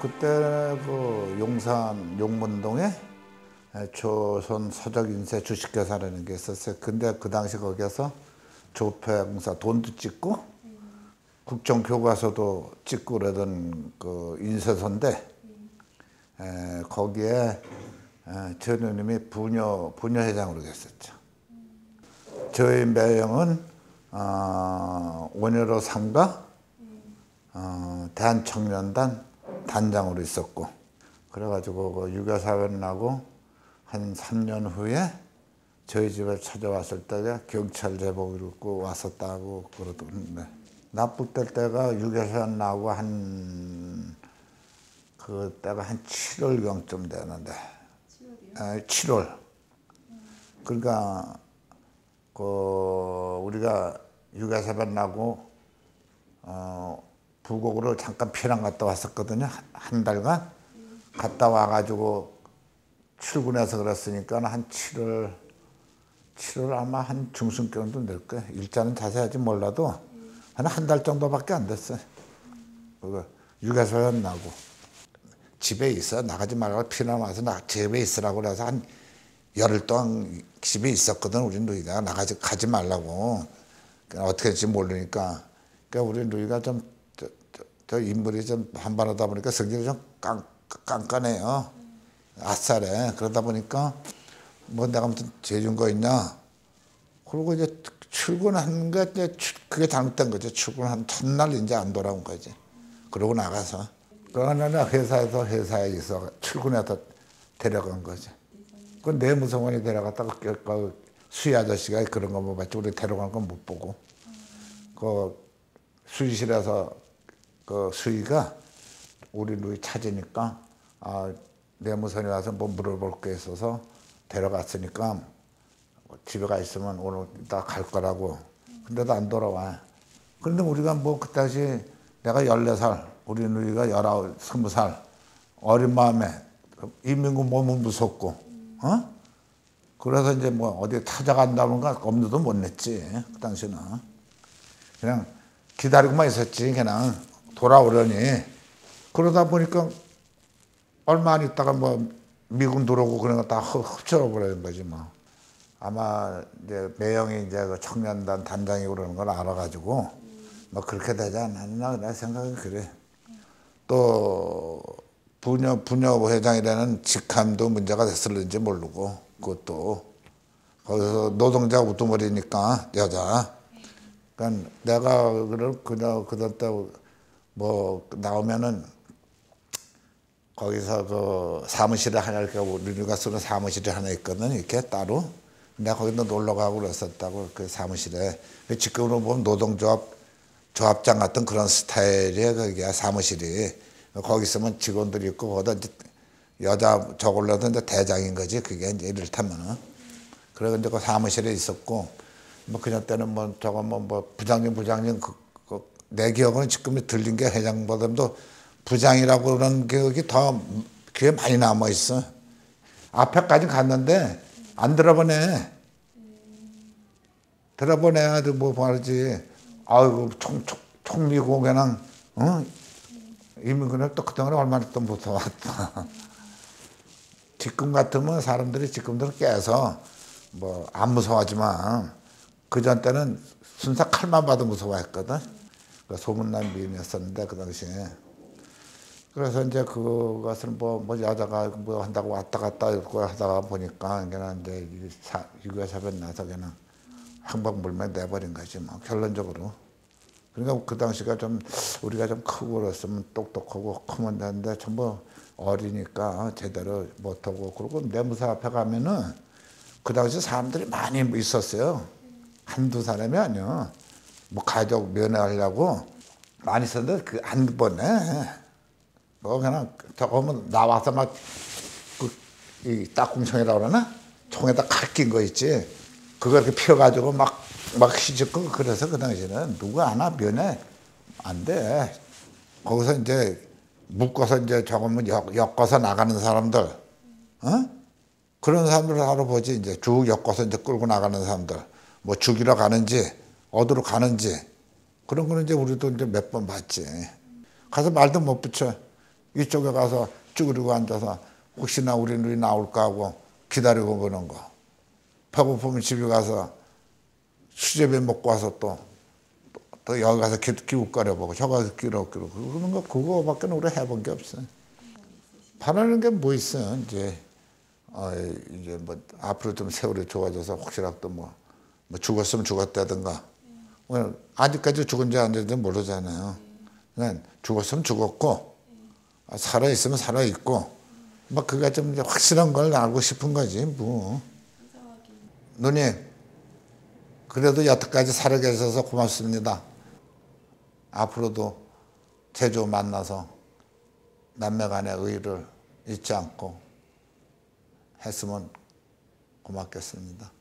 그때 그 용산 용문동에 조선 서적인쇄 주식회사라는 게 있었어요. 근데 그 당시 거기에서 조폐공사 돈도 찍고 국정 교과서도 찍고 그러던 그 인쇄소인데 에, 거기에 에, 전우님이 부녀 부녀 회장으로 계셨죠. 저희 매형은 어, 원효로 상가 어, 대한청년단 단장으로 있었고 그래가지고 그 유교 사회 나고 한 3년 후에 저희 집에 찾아왔을 때 경찰 제복을 입고 왔었다고 그러던데 납북될 때가 유교사 나고 한 그때가 한 7월경쯤 되는데 7월이요? 7월 그러니까 그 우리가 유교사배 나고 어 부곡으로 잠깐 피랑 갔다 왔었거든요. 한 달간 갔다 와가지고 출근해서 그랬으니까 한 7월 7월 아마 한 중순경도 될 거예요. 일자는 자세하지 몰라도 한 한 달 정도밖에 안 됐어요. 그거 육아서 나고 집에 있어 나가지 말고 피난 와서 나 집에 있으라고 그래서 한 열흘 동안 집에 있었거든. 우리 누이가 나가지 가지 말라고 어떻게 될지 모르니까 그러니까 우리 누이가 좀 저 인물이 좀 반반하다 보니까 성질이 좀 깐, 깐깐해요. 아싸래. 그러다 보니까 뭐 내가 무슨 죄준 거 있냐. 그리고 이제 출근한 게 이제 그게 잘못된 거죠. 출근한 첫날 이제 안 돌아온 거지. 그러고 나가서. 그러나 회사에서 회사에 있어 출근해서 데려간 거지. 그 내무성원이 데려갔다가 그, 그 수희 아저씨가 그런 거못 뭐 봤지. 우리 데려간 건 못 보고. 그 수의실에서 그 수희가 우리 누이 찾으니까 아, 내무선에 와서 뭐 물어볼 게 있어서 데려갔으니까 집에 가 있으면 오늘 이따 갈 거라고. 근데도 안 돌아와. 그런데 우리가 뭐 그 당시 내가 14살, 우리 누이가 19, 20살, 어린 마음에 이민구 몸은 무섭고, 어? 그래서 이제 뭐 어디 찾아간다는가 엄두도 못 냈지, 그 당시는. 그냥 기다리고만 있었지, 그냥. 돌아오려니 그러다 보니까 얼마 안 있다가 뭐 미군 들어오고 그런 거 다 흡쳐버 버리는 거지 뭐. 아마 이제 매형이 이제 그 청년단 단장이고 그러는 걸 알아가지고 뭐 그렇게 되지 않았나 내 생각은 그래. 또 부녀 부녀 회장이라는 직함도 문제가 됐을는지 모르고 그것도 거기서 노동자 우두머리니까 여자. 그러니까 내가 그걸 그냥 그때 뭐 나오면은 거기서 그 사무실에 하나 이렇게 우리가 쓰는 사무실이 하나 있거든 이렇게 따로. 내가 거기도 놀러 가고 그랬었다고 그 사무실에. 지금으로 보면 노동조합 조합장 같은 그런 스타일이야 거기야 사무실이. 거기 있으면 직원들이 있고 거기다 이제 여자 저걸로도 이제 대장인 거지 그게 이제 이를테면은. 그래 이제 그 사무실에 있었고 뭐 그냥 때는 뭐 저거 뭐, 뭐 부장님 부장님 그, 내 기억은 지금 들린 게 회장보다도 부장이라고 그런 기억이 더 귀에 많이 남아 있어. 앞에까지 갔는데 안 들어보네. 들어보내야 뭐 말이지. 아이고 총, 총, 총리고 그냥 어? 그냥 또 그동안에 얼마나 또 무서웠다. 지금 같으면 사람들이 지금도 깨서 뭐 안 무서워하지만 그전 때는 순사 칼만 봐도 무서워했거든. 그 소문난 미인이었었는데 그 당시에. 그래서 이제 그것을 뭐, 뭐 여자가 뭐 한다고 왔다 갔다 이렇게 하다가 보니까 그냥 이제 유교 사변 나서 그냥 황방불매 내버린 거지 뭐 결론적으로. 그러니까 그 당시가 좀 우리가 좀 크고 그랬으면 똑똑하고 크면 되는데 전부 어리니까 제대로 못하고 그리고 내무사 앞에 가면은 그 당시 사람들이 많이 있었어요. 한두 사람이 아니야 뭐 가족 면회하려고 많이 썼는데 그 안 보네. 뭐 그냥 저거 면 나와서 막그이 딱공청이라고 그러나 총에다 칼낀 거 있지. 그거 이렇게 피워가지고 막막 휘젓고 그래서 그 당시에는 누구 하나 면회 안 돼. 거기서 이제 묶어서 이제 저거면 엮어서 나가는 사람들, 어? 그런 사람들 하러 보지 이제 쭉 엮어서 이제 끌고 나가는 사람들, 뭐 죽이러 가는지 어디로 가는지 그런 거는 이제 우리도 이제 몇 번 봤지. 가서 말도 못 붙여. 이쪽에 가서 쭈그리고 앉아서 혹시나 우리 눈이 나올까 하고 기다리고 보는 거. 배고프면 집에 가서 수제비 먹고 와서 또, 또 여기 가서 기, 기웃거려 보고 저 가서 기웃거려보고 그러는 거 그거밖에 우리 해본 게 없어요. 바라는 게 뭐 있어 이제 어, 이제 뭐 앞으로 좀 세월이 좋아져서 혹시라도 뭐, 뭐 죽었으면 죽었다든가 아직까지 죽은지 안 죽은지 모르잖아요. 그냥 죽었으면 죽었고 아, 살아 있으면 살아 있고 뭐 그가 좀 확실한 걸 알고 싶은 거지 뭐. 누님 그래도 여태까지 살아 계셔서 고맙습니다. 앞으로도 제주 만나서 남매 간의 의를 잊지 않고 했으면 고맙겠습니다.